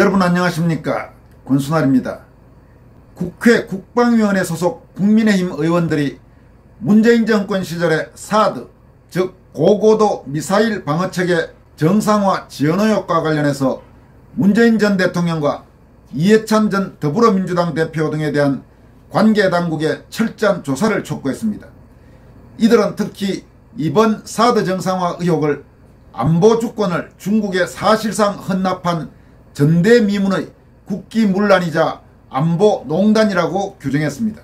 여러분 안녕하십니까 권순환입니다. 국회 국방위원회 소속 국민의힘 의원들이 문재인 정권 시절의 사드 즉 고고도 미사일 방어체계 정상화 지원 의혹과 관련해서 문재인 전 대통령과 이해찬 전 더불어민주당 대표 등에 대한 관계 당국의 철저한 조사를 촉구했습니다. 이들은 특히 이번 사드 정상화 의혹을 안보 주권을 중국에 사실상 헌납한 전대미문의 국기문란이자 안보농단이라고 규정했습니다.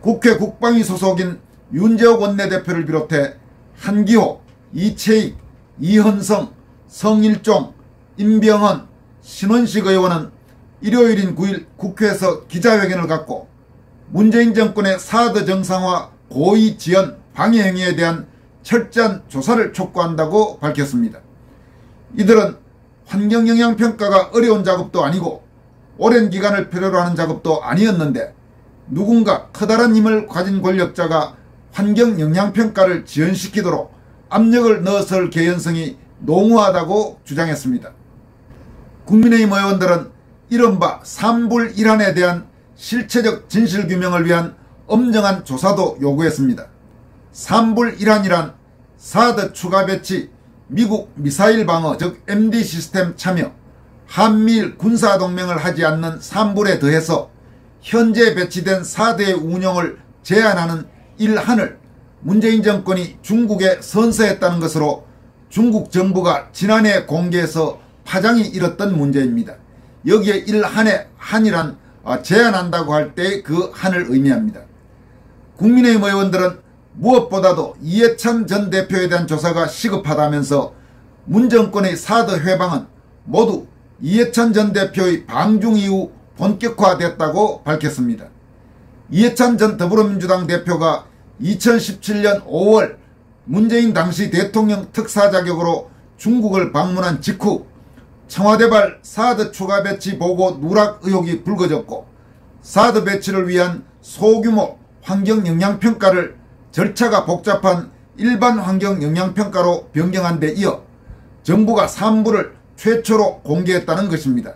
국회 국방위 소속인 윤재옥 원내대표를 비롯해 한기호, 이채익, 이현성, 성일종, 임병헌, 신원식 의원은 일요일인 9일 국회에서 기자회견을 갖고 문재인 정권의 사드 정상화 고의 지연 방해 행위에 대한 철저한 조사를 촉구한다고 밝혔습니다. 이들은 환경영향평가가 어려운 작업도 아니고 오랜 기간을 필요로 하는 작업도 아니었는데 누군가 커다란 힘을 가진 권력자가 환경영향평가를 지연시키도록 압력을 넣어설 개연성이 농후하다고 주장했습니다. 국민의힘 의원들은 이른바 3불 1한에 대한 실체적 진실규명을 위한 엄정한 조사도 요구했습니다. 3불 1한이란 사드 추가 배치, 미국 미사일 방어 즉 MD 시스템 참여, 한미일 군사동맹을 하지 않는 3불에 더해서 현재 배치된 사드의 운영을 제한하는 1한을 문재인 정권이 중국에 선서했다는 것으로 중국 정부가 지난해 공개해서 파장이 일었던 문제입니다. 여기에 1한의 한이란 아, 제한한다고 할때그 한을 의미합니다. 국민의힘 의원들은 무엇보다도 이해찬 전 대표에 대한 조사가 시급하다면서 문 정권의 사드 회방은 모두 이해찬 전 대표의 방중 이후 본격화됐다고 밝혔습니다. 이해찬 전 더불어민주당 대표가 2017년 5월 문재인 당시 대통령 특사 자격으로 중국을 방문한 직후 청와대발 사드 추가 배치 보고 누락 의혹이 불거졌고 사드 배치를 위한 소규모 환경 영향 평가를 절차가 복잡한 일반 환경 영향평가로 변경한 데 이어 정부가 3부를 최초로 공개했다는 것입니다.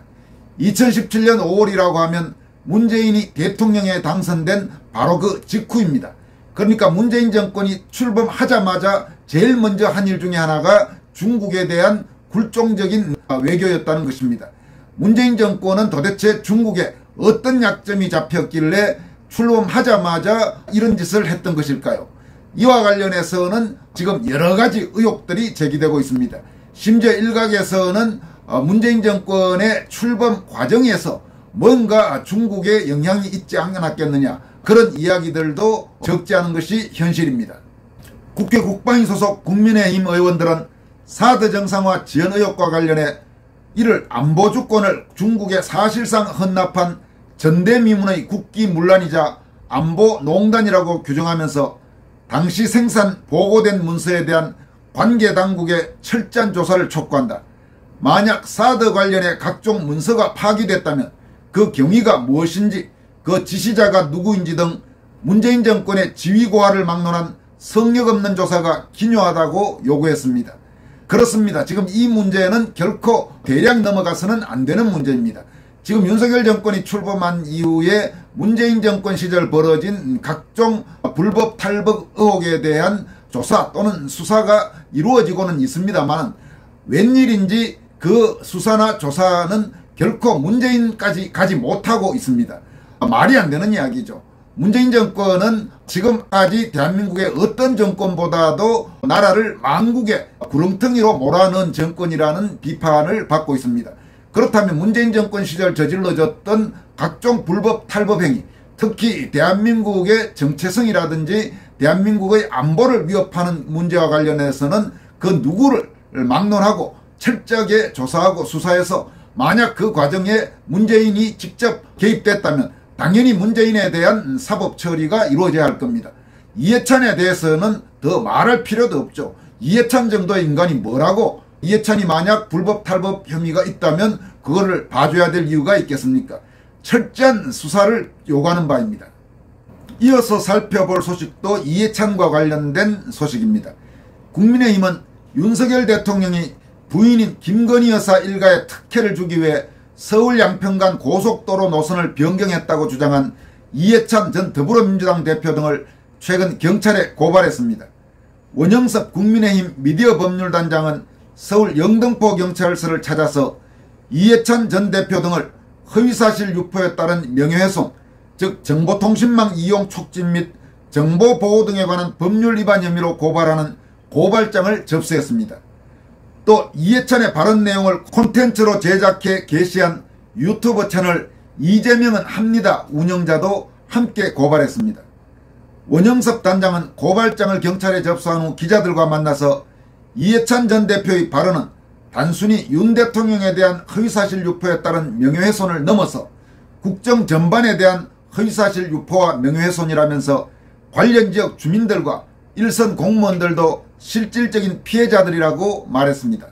2017년 5월이라고 하면 문재인이 대통령에 당선된 바로 그 직후입니다. 그러니까 문재인 정권이 출범하자마자 제일 먼저 한 일 중에 하나가 중국에 대한 굴종적인 외교였다는 것입니다. 문재인 정권은 도대체 중국에 어떤 약점이 잡혔길래 출범하자마자 이런 짓을 했던 것일까요? 이와 관련해서는 지금 여러 가지 의혹들이 제기되고 있습니다. 심지어 일각에서는 어, 문재인 정권의 출범 과정에서 뭔가 중국에 영향이 있지 않았겠느냐 그런 이야기들도 적지 않은 것이 현실입니다. 국회 국방위 소속 국민의힘 의원들은 사드 정상화 지연 의혹과 관련해 이를 안보 주권을 중국에 사실상 헌납한 전대미문의 국기 문란이자 안보 농단이라고 규정하면서 당시 생산 보고된 문서에 대한 관계 당국의 철저한 조사를 촉구한다. 만약 사드 관련해 각종 문서가 파기됐다면 그 경위가 무엇인지 그 지시자가 누구인지 등 문재인 정권의 지위고하를 막론한 성력 없는 조사가 기묘하다고 요구했습니다. 그렇습니다. 지금 이 문제는 결코 대량 넘어가서는 안 되는 문제입니다. 지금 윤석열 정권이 출범한 이후에 문재인 정권 시절 벌어진 각종 불법 탈법 의혹에 대한 조사 또는 수사가 이루어지고는 있습니다만 웬일인지 그 수사나 조사는 결코 문재인까지 가지 못하고 있습니다. 말이 안 되는 이야기죠. 문재인 정권은 지금까지 대한민국의 어떤 정권보다도 나라를 망국의 구렁텅이로 몰아넣은 정권이라는 비판을 받고 있습니다. 그렇다면 문재인 정권 시절 저질러졌던 각종 불법 탈법 행위 특히 대한민국의 정체성이라든지 대한민국의 안보를 위협하는 문제와 관련해서는 그 누구를 막론하고 철저하게 조사하고 수사해서 만약 그 과정에 문재인이 직접 개입됐다면 당연히 문재인에 대한 사법 처리가 이루어져야 할 겁니다. 이해찬에 대해서는 더 말할 필요도 없죠. 이해찬 정도의 인간이 뭐라고 이해찬이 만약 불법 탈법 혐의가 있다면 그거를 봐줘야 될 이유가 있겠습니까? 철저한 수사를 요구하는 바입니다. 이어서 살펴볼 소식도 이해찬과 관련된 소식입니다. 국민의힘은 윤석열 대통령이 부인인 김건희 여사 일가에 특혜를 주기 위해 서울 양평간 고속도로 노선을 변경했다고 주장한 이해찬 전 더불어민주당 대표 등을 최근 경찰에 고발했습니다. 원영섭 국민의힘 미디어 법률단장은 서울 영등포 경찰서를 찾아서 이해찬 전 대표 등을 허위사실 유포에 따른 명예훼손, 즉 정보통신망 이용 촉진 및 정보보호 등에 관한 법률 위반 혐의로 고발하는 고발장을 접수했습니다. 또 이해찬의 발언 내용을 콘텐츠로 제작해 게시한 유튜브 채널 이재명은 합니다 운영자도 함께 고발했습니다. 원영섭 단장은 고발장을 경찰에 접수한 후 기자들과 만나서 이해찬 전 대표의 발언은 단순히 윤 대통령에 대한 허위사실 유포에 따른 명예훼손을 넘어서 국정 전반에 대한 허위사실 유포와 명예훼손이라면서 관련 지역 주민들과 일선 공무원들도 실질적인 피해자들이라고 말했습니다.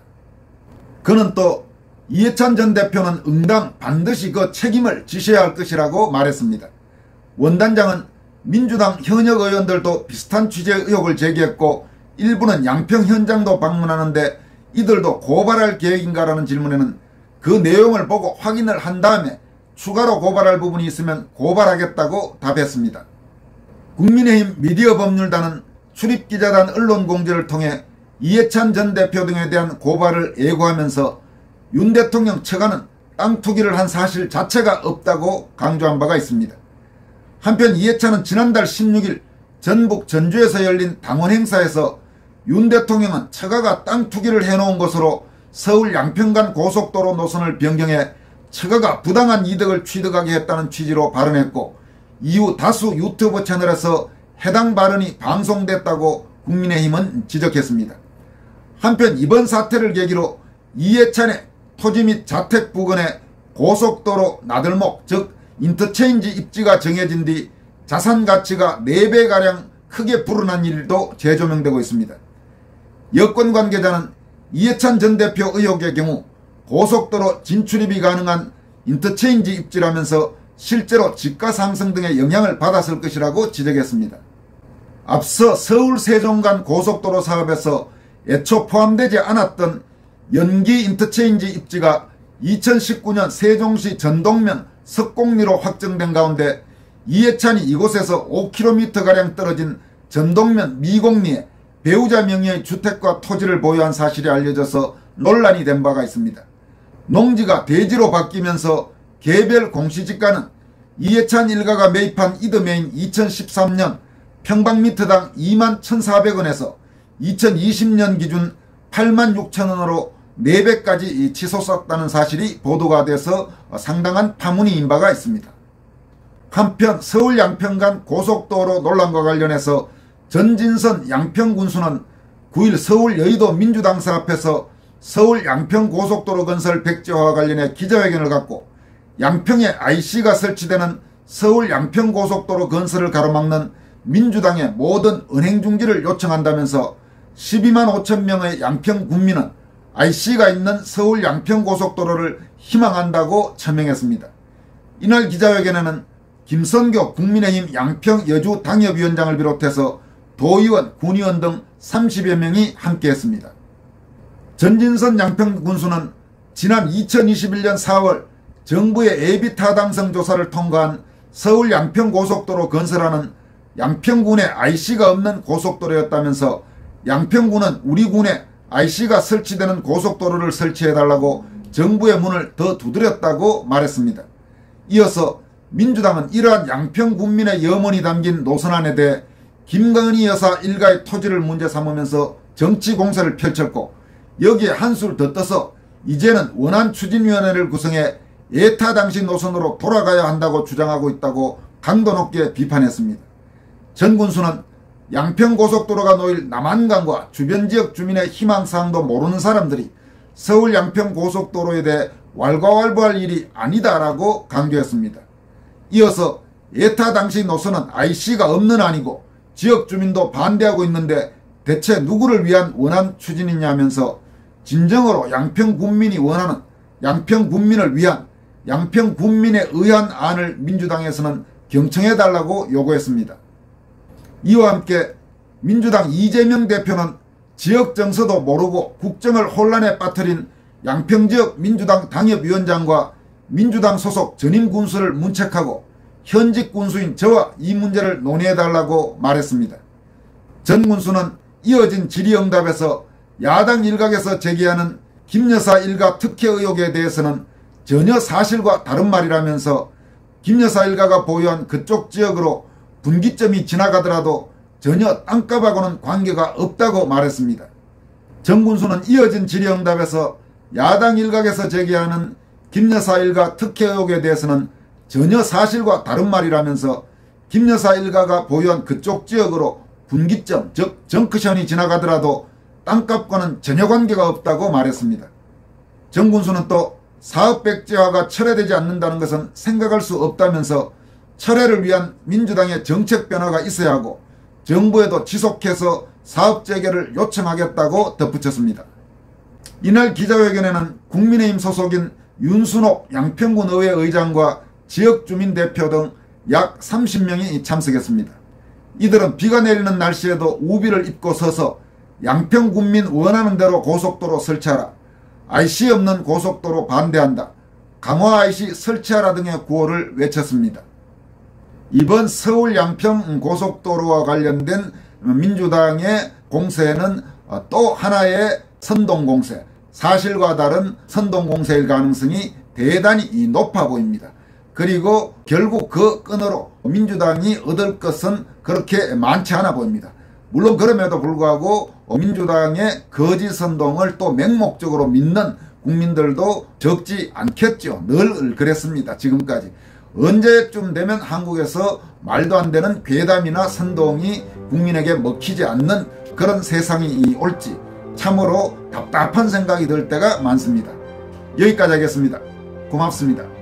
그는 또 이해찬 전 대표는 응당 반드시 그 책임을 지셔야 할 것이라고 말했습니다. 원단장은 민주당 현역 의원들도 비슷한 취재 의혹을 제기했고 일부는 양평 현장도 방문하는데 이들도 고발할 계획인가라는 질문에는 그 내용을 보고 확인을 한 다음에 추가로 고발할 부분이 있으면 고발하겠다고 답했습니다. 국민의힘 미디어 법률단은 출입기자단 언론 공지를 통해 이해찬 전 대표 등에 대한 고발을 예고하면서 윤 대통령 처가는 땅 투기를 한 사실 자체가 없다고 강조한 바가 있습니다. 한편 이해찬은 지난달 16일 전북 전주에서 열린 당원 행사에서 윤 대통령은 처가가 땅 투기를 해놓은 것으로 서울 양평간 고속도로 노선을 변경해 처가가 부당한 이득을 취득하게 했다는 취지로 발언했고 이후 다수 유튜브 채널에서 해당 발언이 방송됐다고 국민의힘은 지적했습니다. 한편 이번 사태를 계기로 이해찬의 토지 및 자택 부근에 고속도로 나들목 즉 인터체인지 입지가 정해진 뒤 자산 가치가 4배가량 크게 불어난 일도 재조명되고 있습니다. 여권 관계자는 이해찬 전 대표 의혹의 경우 고속도로 진출입이 가능한 인터체인지 입지라면서 실제로 지가 상승 등의 영향을 받았을 것이라고 지적했습니다. 앞서 서울 세종 간 고속도로 사업에서 애초 포함되지 않았던 연기 인터체인지 입지가 2019년 세종시 전동면 석곡리로 확정된 가운데 이해찬이 이곳에서 5km가량 떨어진 전동면 미공리에 배우자 명의의 주택과 토지를 보유한 사실이 알려져서 논란이 된 바가 있습니다. 농지가 대지로 바뀌면서 개별 공시지가는 이해찬 일가가 매입한 이듬해인 2013년 평방미터당 2만 1,400원에서 2020년 기준 8만 6천원으로 4배까지 치솟았다는 사실이 보도가 돼서 상당한 파문이 인 바가 있습니다. 한편 서울 양평간 고속도로 논란과 관련해서 전진선 양평군수는 9일 서울 여의도 민주당사 앞에서 서울 양평고속도로 건설 백지화와 관련해 기자회견을 갖고 양평에 IC가 설치되는 서울 양평고속도로 건설을 가로막는 민주당의 모든 은행 중지를 요청한다면서 12만 5천 명의 양평 군민은 IC가 있는 서울 양평고속도로를 희망한다고 천명했습니다. 이날 기자회견에는 김선교 국민의힘 양평 여주 당협위원장을 비롯해서 도의원, 군의원 등 30여 명이 함께했습니다. 전진선 양평 군수는 지난 2021년 4월 정부의 예비타당성 조사를 통과한 서울 양평고속도로 건설하는 양평군에 IC가 없는 고속도로였다면서 양평군은 우리 군에 IC가 설치되는 고속도로를 설치해달라고 정부의 문을 더 두드렸다고 말했습니다. 이어서 민주당은 이러한 양평 군민의 염원이 담긴 노선안에 대해 김건희 여사 일가의 토지를 문제 삼으면서 정치 공세를 펼쳤고 여기에 한술 더 떠서 이제는 원안 추진위원회를 구성해 예타 당시 노선으로 돌아가야 한다고 주장하고 있다고 강도 높게 비판했습니다. 전 군수는 양평고속도로가 놓일 남한강과 주변 지역 주민의 희망사항도 모르는 사람들이 서울 양평고속도로에 대해 왈가왈부할 일이 아니다라고 강조했습니다. 이어서 예타 당시 노선은 IC가 없는 아니고 지역 주민도 반대하고 있는데 대체 누구를 위한 원안 추진이냐면서 진정으로 양평 군민이 원하는 양평 군민을 위한 양평 군민에 의한 안을 민주당에서는 경청해달라고 요구했습니다. 이와 함께 민주당 이재명 대표는 지역 정서도 모르고 국정을 혼란에 빠뜨린 양평지역 민주당 당협위원장과 민주당 소속 전임 군수를 문책하고 현직 군수인 저와 이 문제를 논의해달라고 말했습니다. 전 군수는 이어진 질의응답에서 야당 일각에서 제기하는 김여사 일가 특혜 의혹에 대해서는 전혀 사실과 다른 말이라면서 김여사 일가가 보유한 그쪽 지역으로 분기점이 지나가더라도 전혀 땅값하고는 관계가 없다고 말했습니다. 정 군수는 이어진 질의응답에서 야당 일각에서 제기하는 김여사 일가 특혜 의혹에 대해서는 전혀 사실과 다른 말이라면서 김 여사 일가가 보유한 그쪽 지역으로 분기점 즉 정크션이 지나가더라도 땅값과는 전혀 관계가 없다고 말했습니다. 정군수는 또 사업백제화가 철회되지 않는다는 것은 생각할 수 없다면서 철회를 위한 민주당의 정책 변화가 있어야 하고 정부에도 지속해서 사업 재개를 요청하겠다고 덧붙였습니다. 이날 기자회견에는 국민의힘 소속인 윤순옥 양평군 의회 의장과 지역 주민 대표 등 약 30명이 참석했습니다. 이들은 비가 내리는 날씨에도 우비를 입고 서서 양평군민 원하는 대로 고속도로 설치하라. IC 없는 고속도로 반대한다. 강화 IC 설치하라 등의 구호를 외쳤습니다. 이번 서울 양평 고속도로와 관련된 민주당의 공세는 또 하나의 선동공세, 사실과 다른 선동공세일 가능성이 대단히 높아 보입니다. 그리고 결국 그 끈으로 민주당이 얻을 것은 그렇게 많지 않아 보입니다. 물론 그럼에도 불구하고 민주당의 거짓 선동을 또 맹목적으로 믿는 국민들도 적지 않겠죠. 늘 그랬습니다. 지금까지. 언제쯤 되면 한국에서 말도 안 되는 괴담이나 선동이 국민에게 먹히지 않는 그런 세상이 올지 참으로 답답한 생각이 들 때가 많습니다. 여기까지 하겠습니다. 고맙습니다.